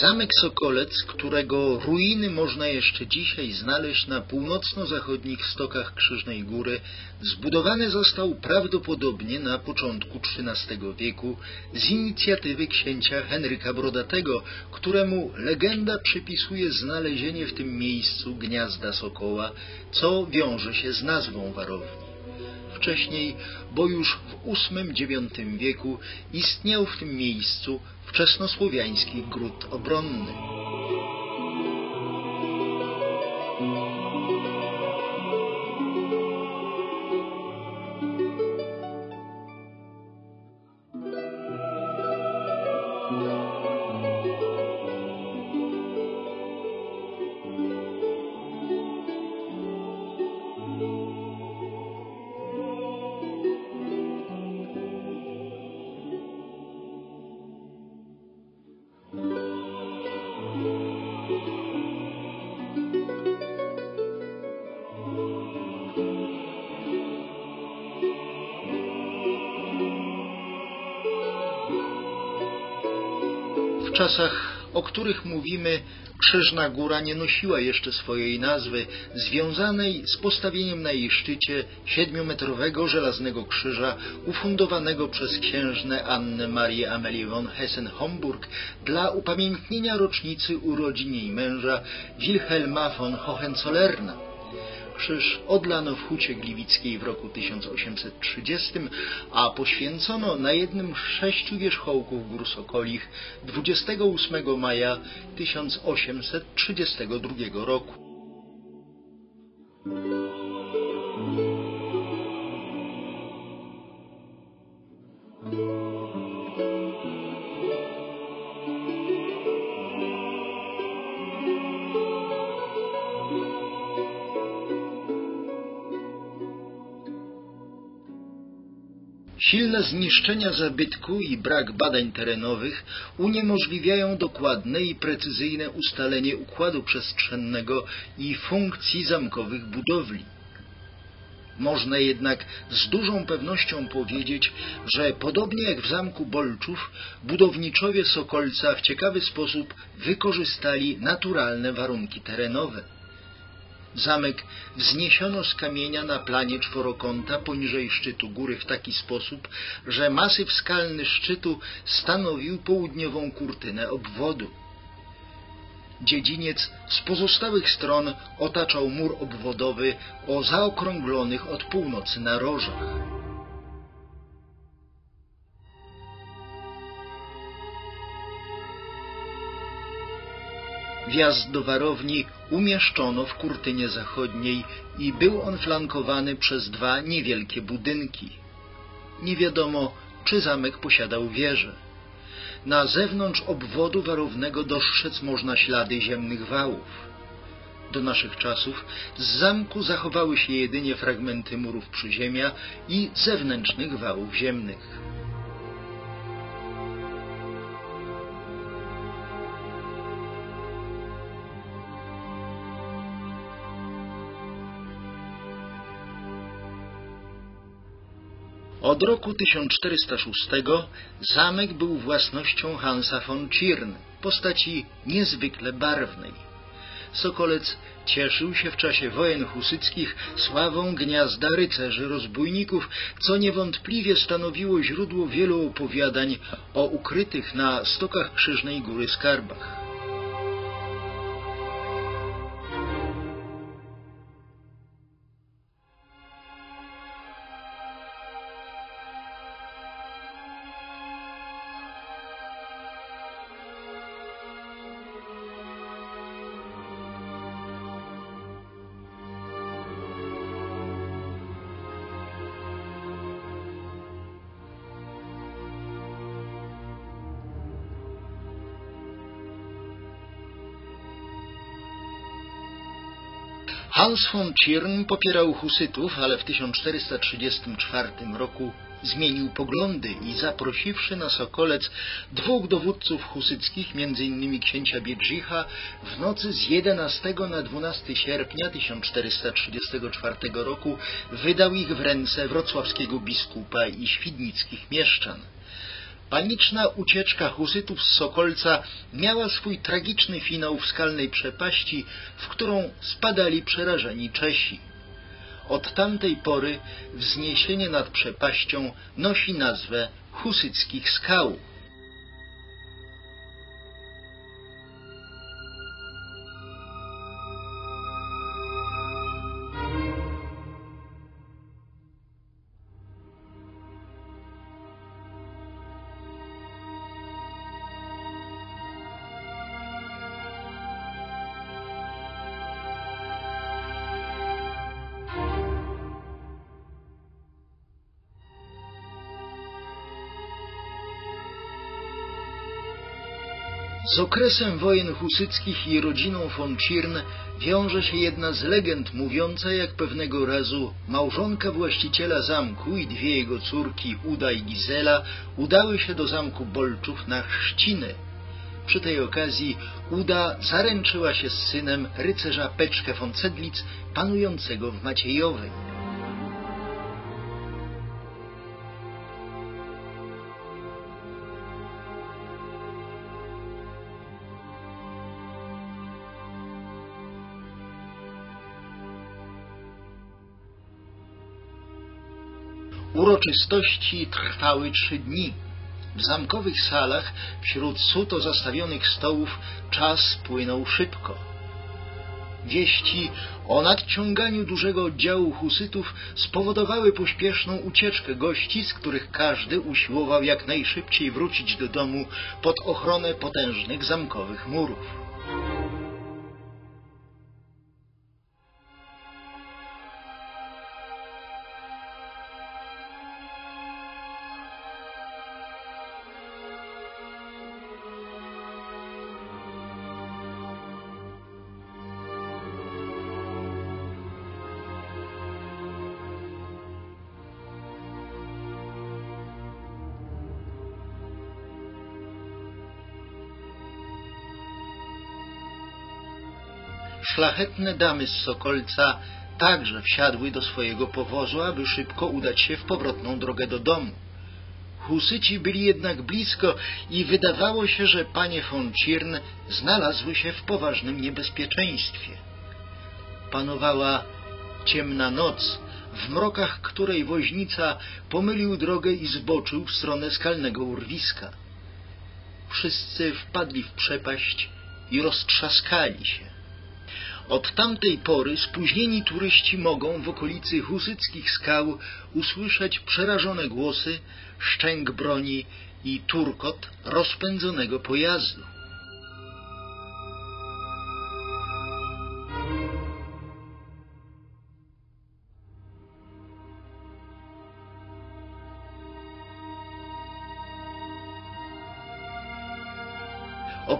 Zamek Sokolec, którego ruiny można jeszcze dzisiaj znaleźć na północno-zachodnich stokach Krzyżnej Góry, zbudowany został prawdopodobnie na początku XIII wieku z inicjatywy księcia Henryka Brodatego, któremu legenda przypisuje znalezienie w tym miejscu gniazda sokoła, co wiąże się z nazwą warowni. Wcześniej, bo już w VIII-IX wieku istniał w tym miejscu wczesnosłowiański gród obronny. W czasach, o których mówimy, Krzyżna Góra nie nosiła jeszcze swojej nazwy, związanej z postawieniem na jej szczycie siedmiometrowego żelaznego krzyża ufundowanego przez księżnę Annę Marię Amelię von Hessen-Homburg dla upamiętnienia rocznicy urodzin jej męża Wilhelma von Hohenzollerna krzyż odlano w Hucie Gliwickiej w roku 1830, a poświęcono na jednym z sześciu wierzchołków Gór Sokolich 28 maja 1832 roku. Silne zniszczenia zabytku i brak badań terenowych uniemożliwiają dokładne i precyzyjne ustalenie układu przestrzennego i funkcji zamkowych budowli. Można jednak z dużą pewnością powiedzieć, że podobnie jak w zamku Bolczów, budowniczowie Sokolca w ciekawy sposób wykorzystali naturalne warunki terenowe. Zamek wzniesiono z kamienia na planie czworokąta poniżej szczytu góry w taki sposób, że masyw skalny szczytu stanowił południową kurtynę obwodu. Dziedziniec z pozostałych stron otaczał mur obwodowy o zaokrąglonych od północy narożach. Wjazd do warowni umieszczono w kurtynie zachodniej i był on flankowany przez dwa niewielkie budynki. Nie wiadomo, czy zamek posiadał wieżę. Na zewnątrz obwodu warownego dostrzec można ślady ziemnych wałów. Do naszych czasów z zamku zachowały się jedynie fragmenty murów przyziemia i zewnętrznych wałów ziemnych. Od roku 1406 zamek był własnością Hansa von Czirn, postaci niezwykle barwnej. Sokolec cieszył się w czasie wojen husyckich sławą gniazda rycerzy rozbójników, co niewątpliwie stanowiło źródło wielu opowiadań o ukrytych na stokach Krzyżnej Góry skarbach. Hans von Czirn popierał husytów, ale w 1434 roku zmienił poglądy i zaprosiwszy na Sokolec dwóch dowódców husyckich, m.in. księcia Biedrzycha, w nocy z 11 na 12 sierpnia 1434 roku wydał ich w ręce wrocławskiego biskupa i świdnickich mieszczan. Paniczna ucieczka husytów z Sokolca miała swój tragiczny finał w skalnej przepaści, w którą spadali przerażeni Czesi. Od tamtej pory wzniesienie nad przepaścią nosi nazwę Husyckich Skał. Z okresem wojen husyckich i rodziną von Czirn wiąże się jedna z legend mówiąca, jak pewnego razu małżonka właściciela zamku i dwie jego córki, Uda i Gizela, udały się do zamku Bolczów na chrzciny. Przy tej okazji Uda zaręczyła się z synem rycerza Peczkę von Cedlic, panującego w Maciejowej. Uroczystości trwały trzy dni. W zamkowych salach, wśród suto zastawionych stołów, czas płynął szybko. Wieści o nadciąganiu dużego oddziału husytów spowodowały pośpieszną ucieczkę gości, z których każdy usiłował jak najszybciej wrócić do domu pod ochronę potężnych zamkowych murów. Szlachetne damy z Sokolca także wsiadły do swojego powozu, aby szybko udać się w powrotną drogę do domu. Husyci byli jednak blisko i wydawało się, że panie von Cirn znalazły się w poważnym niebezpieczeństwie. Panowała ciemna noc, w mrokach której woźnica pomylił drogę i zboczył w stronę skalnego urwiska. Wszyscy wpadli w przepaść i roztrzaskali się. Od tamtej pory spóźnieni turyści mogą w okolicy husyckich skał usłyszeć przerażone głosy, szczęk broni i turkot rozpędzonego pojazdu.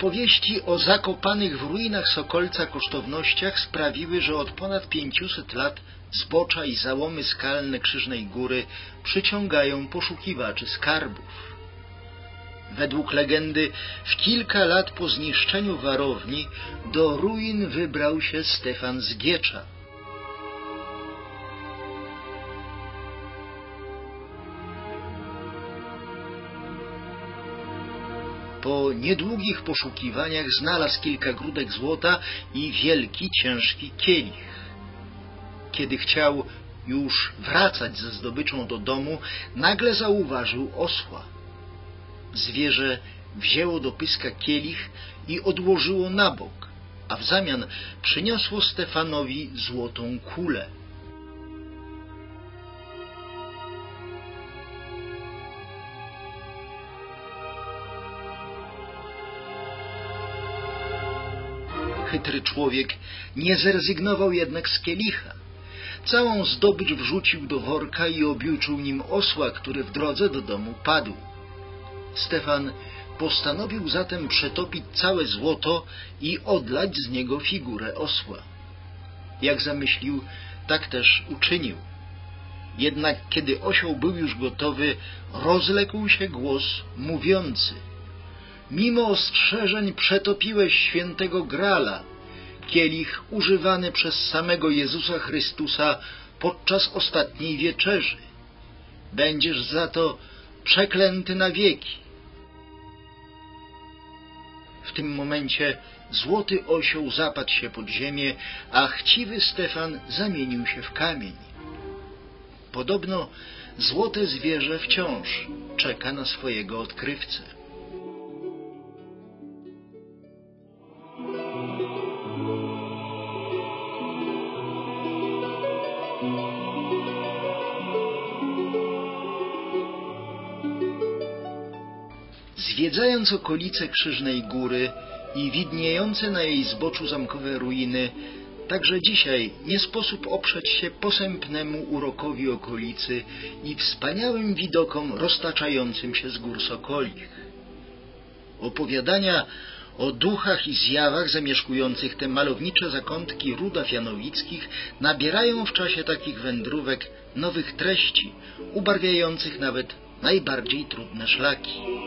Opowieści o zakopanych w ruinach Sokolca kosztownościach sprawiły, że od ponad 500 lat zbocza i załomy skalne Krzyżnej Góry przyciągają poszukiwaczy skarbów. Według legendy w kilka lat po zniszczeniu warowni do ruin wybrał się Stefan z Po niedługich poszukiwaniach znalazł kilka grudek złota i wielki, ciężki kielich. Kiedy chciał już wracać ze zdobyczą do domu, nagle zauważył osła. Zwierzę wzięło do pyska kielich i odłożyło na bok, a w zamian przyniosło Stefanowi złotą kulę. Chytry człowiek nie zrezygnował jednak z kielicha. Całą zdobycz wrzucił do worka i objuczył nim osła, który w drodze do domu padł. Stefan postanowił zatem przetopić całe złoto i odlać z niego figurę osła. Jak zamyślił, tak też uczynił. Jednak kiedy osioł był już gotowy, rozległ się głos mówiący — Mimo ostrzeżeń przetopiłeś świętego Grala, kielich używany przez samego Jezusa Chrystusa podczas ostatniej wieczerzy. Będziesz za to przeklęty na wieki. tym momencie złoty osioł zapadł się pod ziemię, a chciwy Stefan zamienił się w kamień. Podobno złote zwierzę wciąż czeka na swojego odkrywcę. Zwiedzając okolice Krzyżnej Góry i widniejące na jej zboczu zamkowe ruiny, także dzisiaj nie sposób oprzeć się posępnemu urokowi okolicy i wspaniałym widokom roztaczającym się z gór Sokolich. Opowiadania o duchach i zjawach zamieszkujących te malownicze zakątki Rudaw Janowickich nabierają w czasie takich wędrówek nowych treści, ubarwiających nawet najbardziej trudne szlaki.